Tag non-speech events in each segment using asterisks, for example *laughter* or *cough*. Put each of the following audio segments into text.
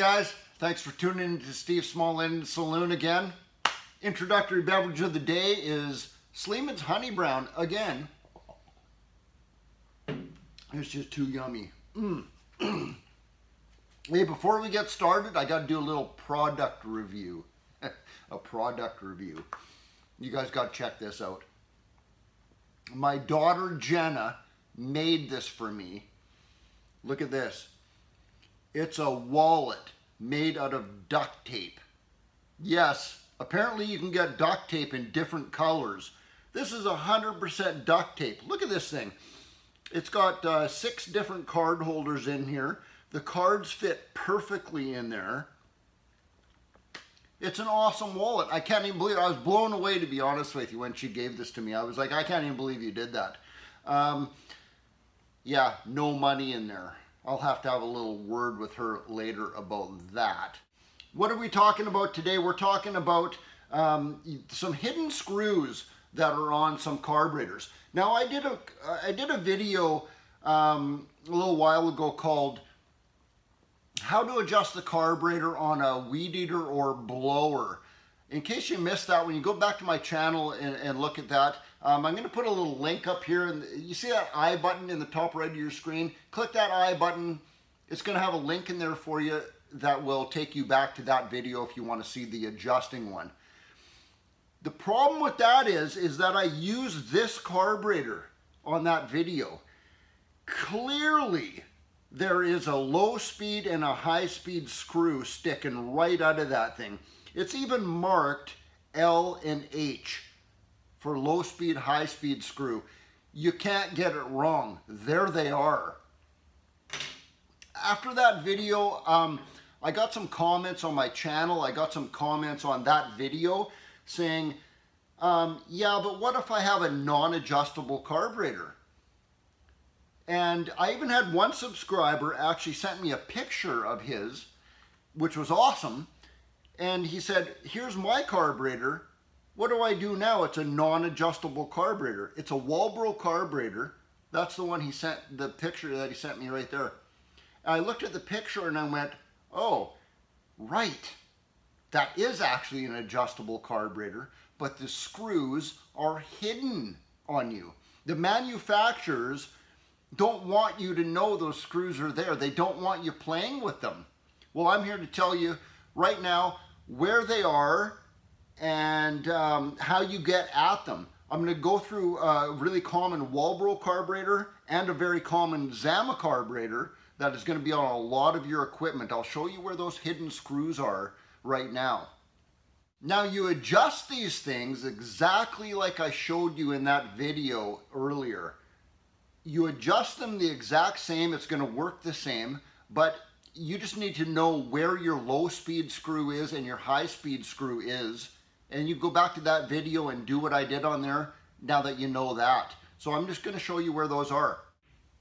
guys, thanks for tuning in to Steve Small Engine Saloon again. Introductory beverage of the day is Sleeman's Honey Brown again. It's just too yummy. Mm. *clears throat* hey, before we get started, I got to do a little product review. *laughs* a product review. You guys got to check this out. My daughter Jenna made this for me. Look at this. It's a wallet made out of duct tape. Yes, apparently you can get duct tape in different colors. This is 100% duct tape. Look at this thing. It's got uh, six different card holders in here. The cards fit perfectly in there. It's an awesome wallet. I can't even believe it. I was blown away, to be honest with you, when she gave this to me. I was like, I can't even believe you did that. Um, yeah, no money in there. I'll have to have a little word with her later about that. What are we talking about today? We're talking about um, some hidden screws that are on some carburetors. Now I did a I did a video um, a little while ago called how to adjust the carburetor on a weed eater or blower. In case you missed that, when you go back to my channel and, and look at that, um, I'm going to put a little link up here. and You see that I button in the top right of your screen? Click that I button. It's going to have a link in there for you that will take you back to that video if you want to see the adjusting one. The problem with that is, is that I used this carburetor on that video. Clearly, there is a low speed and a high speed screw sticking right out of that thing. It's even marked L and H for low speed, high speed screw. You can't get it wrong. There they are. After that video, um, I got some comments on my channel. I got some comments on that video saying, um, yeah, but what if I have a non-adjustable carburetor? And I even had one subscriber actually sent me a picture of his, which was awesome. And he said, here's my carburetor. What do I do now? It's a non-adjustable carburetor. It's a Walbro carburetor. That's the one he sent, the picture that he sent me right there. I looked at the picture and I went, oh, right. That is actually an adjustable carburetor, but the screws are hidden on you. The manufacturers don't want you to know those screws are there. They don't want you playing with them. Well, I'm here to tell you right now where they are and um, how you get at them. I'm going to go through a really common Walbro carburetor and a very common Zama carburetor that is going to be on a lot of your equipment. I'll show you where those hidden screws are right now. Now you adjust these things exactly like I showed you in that video earlier. You adjust them the exact same, it's going to work the same, but you just need to know where your low speed screw is and your high speed screw is and you go back to that video and do what I did on there now that you know that. So I'm just going to show you where those are.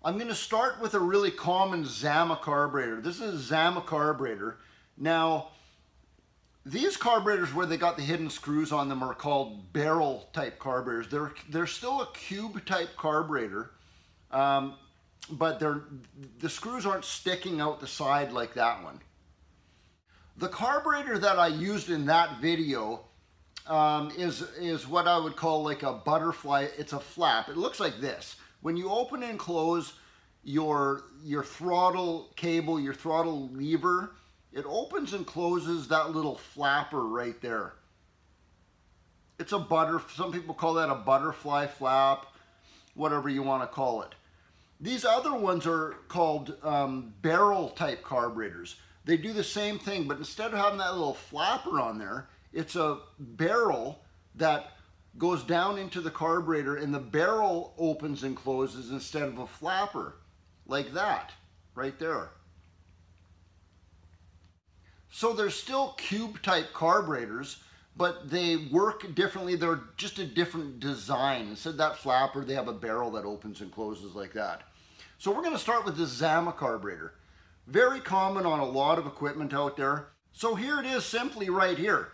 I'm going to start with a really common Zama carburetor. This is a Zama carburetor. Now, these carburetors where they got the hidden screws on them are called barrel type carburetors. They're, they're still a cube type carburetor, um, but they're, the screws aren't sticking out the side like that one. The carburetor that I used in that video um, is, is what I would call like a butterfly. It's a flap. It looks like this. When you open and close your, your throttle cable, your throttle lever, it opens and closes that little flapper right there. It's a butter, some people call that a butterfly flap, whatever you want to call it. These other ones are called um, barrel type carburetors. They do the same thing, but instead of having that little flapper on there, it's a barrel that goes down into the carburetor and the barrel opens and closes instead of a flapper like that right there. So they're still cube type carburetors, but they work differently. They're just a different design. Instead of that flapper, they have a barrel that opens and closes like that. So we're gonna start with the Zama carburetor. Very common on a lot of equipment out there. So here it is simply right here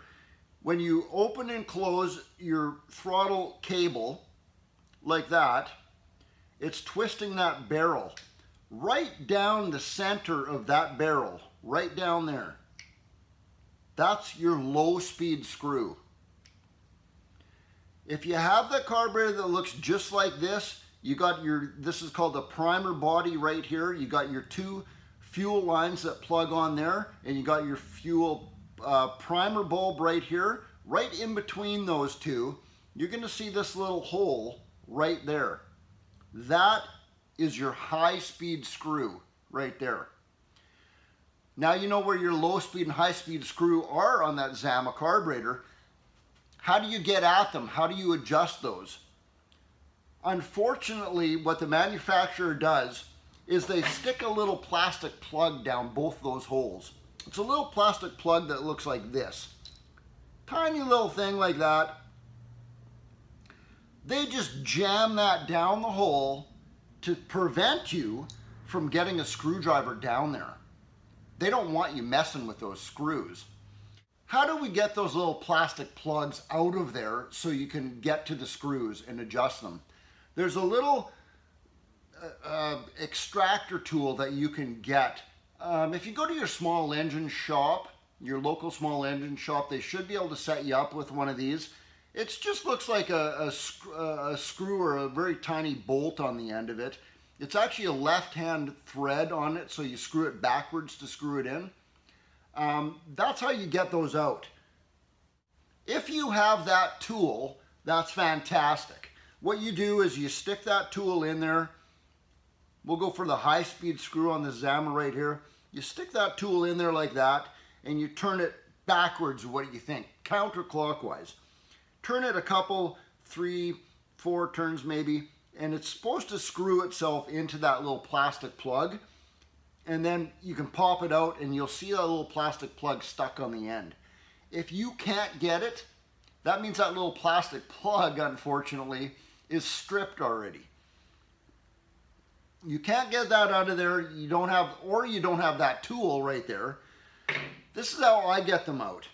when you open and close your throttle cable like that, it's twisting that barrel right down the center of that barrel, right down there. That's your low speed screw. If you have the carburetor that looks just like this, you got your, this is called the primer body right here. You got your two fuel lines that plug on there and you got your fuel uh, primer bulb right here. Right in between those two, you're gonna see this little hole right there. That is your high speed screw right there. Now you know where your low speed and high speed screw are on that Zama carburetor. How do you get at them? How do you adjust those? Unfortunately, what the manufacturer does is they stick a little plastic plug down both those holes. It's a little plastic plug that looks like this. Tiny little thing like that. They just jam that down the hole to prevent you from getting a screwdriver down there. They don't want you messing with those screws. How do we get those little plastic plugs out of there so you can get to the screws and adjust them? There's a little uh, uh, extractor tool that you can get. Um, if you go to your small engine shop, your local small engine shop, they should be able to set you up with one of these. It just looks like a, a, a screw or a very tiny bolt on the end of it. It's actually a left-hand thread on it, so you screw it backwards to screw it in. Um, that's how you get those out. If you have that tool, that's fantastic. What you do is you stick that tool in there. We'll go for the high speed screw on the Zama right here. You stick that tool in there like that and you turn it backwards, what do you think? Counterclockwise. Turn it a couple, three, four turns maybe, and it's supposed to screw itself into that little plastic plug. And then you can pop it out and you'll see that little plastic plug stuck on the end. If you can't get it, that means that little plastic plug, unfortunately, is stripped already. You can't get that out of there, you don't have, or you don't have that tool right there. This is how I get them out.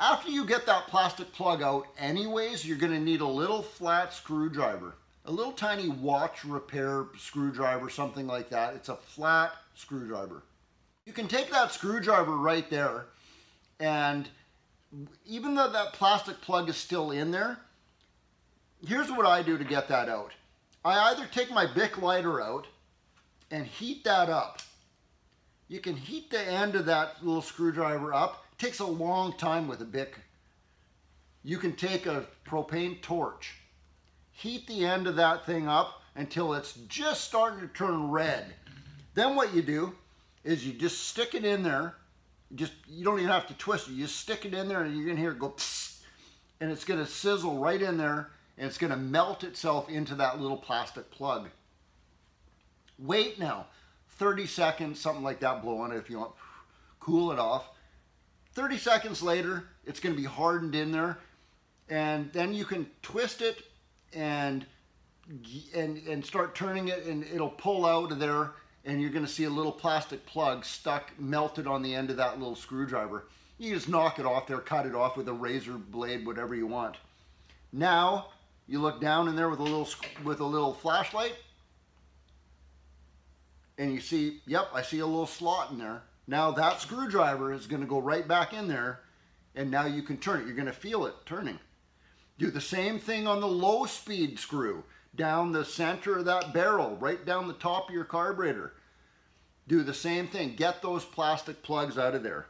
After you get that plastic plug out anyways, you're gonna need a little flat screwdriver. A little tiny watch repair screwdriver, something like that. It's a flat screwdriver. You can take that screwdriver right there and even though that plastic plug is still in there, here's what I do to get that out. I either take my Bic lighter out and heat that up. You can heat the end of that little screwdriver up. It takes a long time with a Bic. You can take a propane torch, heat the end of that thing up until it's just starting to turn red. Then what you do is you just stick it in there. Just You don't even have to twist it. You just stick it in there and you're going to hear it go and it's going to sizzle right in there and it's going to melt itself into that little plastic plug. Wait now, 30 seconds, something like that, blow on it if you want, cool it off. 30 seconds later, it's going to be hardened in there, and then you can twist it and and and start turning it, and it'll pull out of there, and you're going to see a little plastic plug stuck, melted on the end of that little screwdriver. You just knock it off there, cut it off with a razor blade, whatever you want. Now, you look down in there with a little with a little flashlight and you see, yep, I see a little slot in there. Now that screwdriver is going to go right back in there and now you can turn it. You're going to feel it turning. Do the same thing on the low speed screw down the center of that barrel, right down the top of your carburetor. Do the same thing. Get those plastic plugs out of there.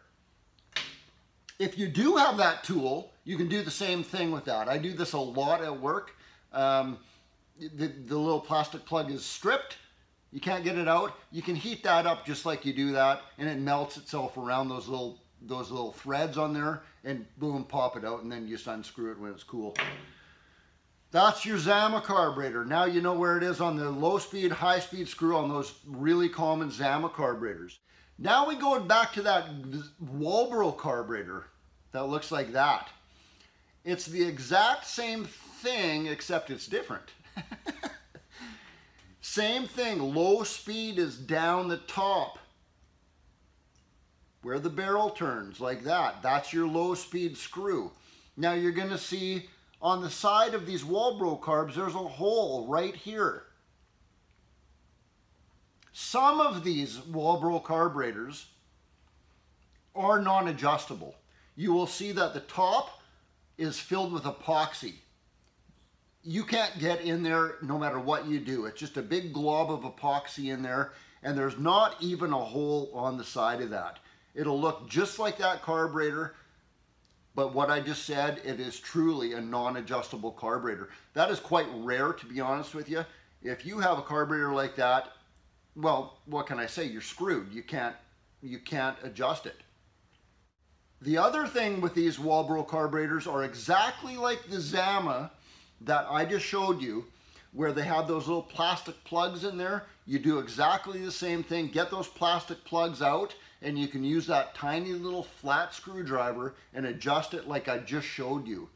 If you do have that tool, you can do the same thing with that. I do this a lot at work. Um, the, the little plastic plug is stripped. You can't get it out. You can heat that up just like you do that and it melts itself around those little those little threads on there and boom, pop it out and then you just unscrew it when it's cool. That's your Zama carburetor. Now you know where it is on the low speed, high speed screw on those really common Zama carburetors. Now we go back to that Walbro carburetor that looks like that. It's the exact same thing except it's different. *laughs* same thing, low speed is down the top where the barrel turns like that. That's your low speed screw. Now you're going to see on the side of these Walbro carbs there's a hole right here. Some of these Walbro carburetors are non-adjustable. You will see that the top is filled with epoxy. You can't get in there no matter what you do. It's just a big glob of epoxy in there and there's not even a hole on the side of that. It'll look just like that carburetor, but what I just said, it is truly a non-adjustable carburetor. That is quite rare, to be honest with you. If you have a carburetor like that, well, what can I say? You're screwed. You can't, you can't adjust it. The other thing with these Walbro carburetors are exactly like the Zama that I just showed you, where they have those little plastic plugs in there. You do exactly the same thing. Get those plastic plugs out and you can use that tiny little flat screwdriver and adjust it like I just showed you.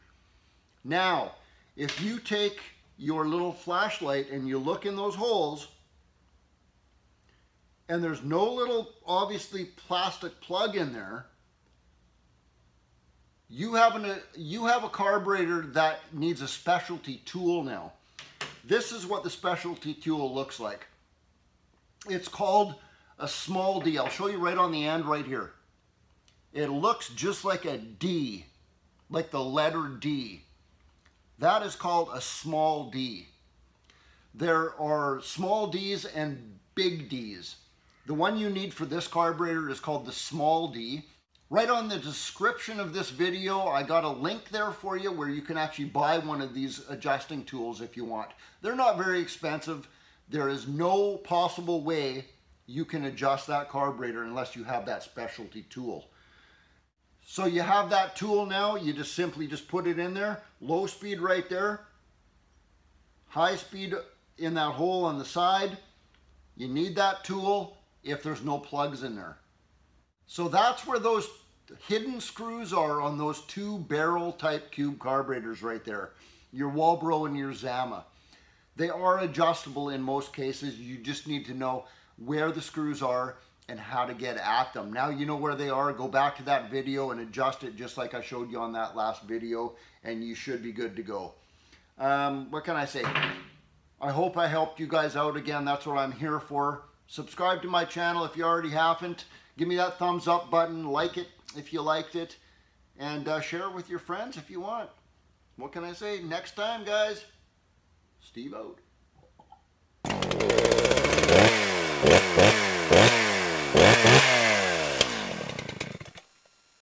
Now, if you take your little flashlight and you look in those holes and there's no little obviously plastic plug in there, you have, an, you have a carburetor that needs a specialty tool now. This is what the specialty tool looks like. It's called a small D. I'll show you right on the end right here. It looks just like a D, like the letter D. That is called a small D. There are small Ds and big Ds. The one you need for this carburetor is called the small D. Right on the description of this video, I got a link there for you where you can actually buy one of these adjusting tools if you want. They're not very expensive. There is no possible way you can adjust that carburetor unless you have that specialty tool. So you have that tool now, you just simply just put it in there, low speed right there, high speed in that hole on the side. You need that tool if there's no plugs in there. So that's where those hidden screws are on those two barrel type cube carburetors right there. Your Walbro and your Zama. They are adjustable in most cases. You just need to know where the screws are and how to get at them. Now you know where they are. Go back to that video and adjust it just like I showed you on that last video and you should be good to go. Um, what can I say? I hope I helped you guys out again. That's what I'm here for. Subscribe to my channel if you already haven't. Give me that thumbs up button. Like it if you liked it. And uh, share it with your friends if you want. What can I say? Next time, guys, Steve out.